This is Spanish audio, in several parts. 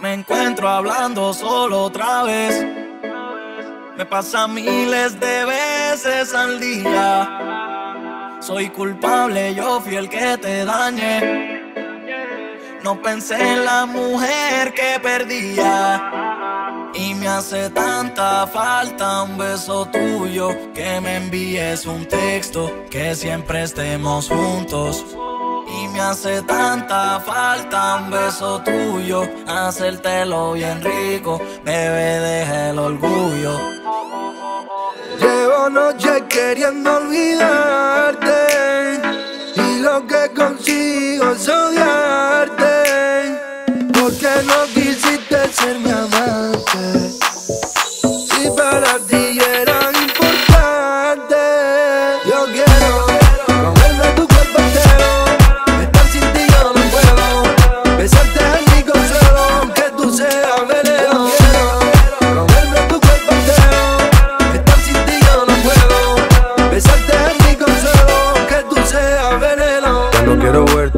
Me encuentro hablando solo otra vez. Me pasa miles de veces al día. Soy culpable, yo fui el que te dañé. No pensé en la mujer que perdía. Y me hace tanta falta un beso tuyo que me envíes un texto que siempre estemos juntos. Me hace tanta falta un beso tuyo, hacértelo bien rico, bebé, deja el orgullo. Llevo noche queriendo olvidarte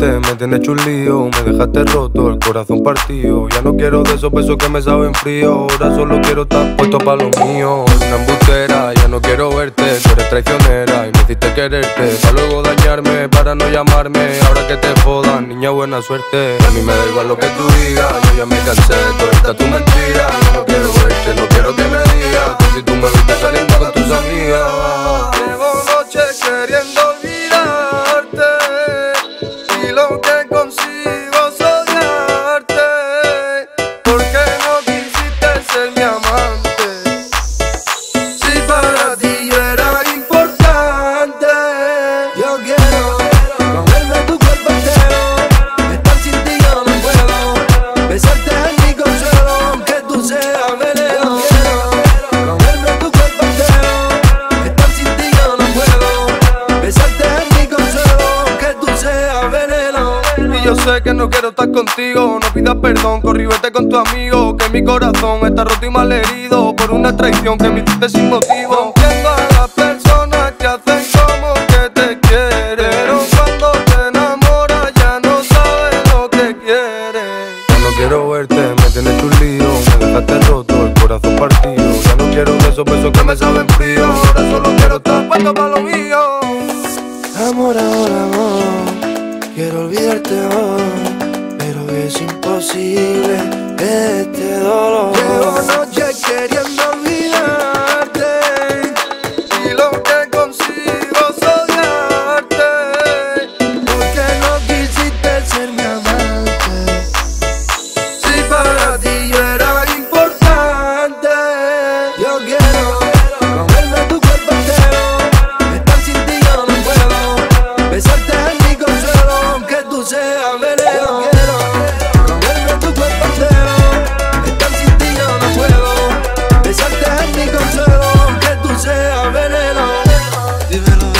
me tienes chulío Me dejaste roto, el corazón partido. Ya no quiero de esos besos que me saben frío. Ahora solo quiero estar puesto para lo mío. Una embustera, ya no quiero verte. Tú eres traicionera y me hiciste quererte. Para luego dañarme, para no llamarme. Ahora que te jodan, niña buena suerte. A mí me da igual lo que tú digas Yo ya me cansé de toda esta tu mentira No quiero verte, yo sé que no quiero estar contigo, no pidas perdón, corrí vete con tu amigo, que mi corazón está roto y mal herido por una traición que me hiciste sin motivo. Entiendo a las personas que hacen como que te quieren, pero cuando te enamoras ya no sabes lo que quieres. Ya no quiero verte, me tienes chulío, me dejaste roto, el corazón partido. Ya no quiero de esos besos que me saben frío, ahora solo quiero estar puesto para lo mío. Amor, amor, amor, quiero olvidarte hoy, pero es imposible este dolor.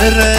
Re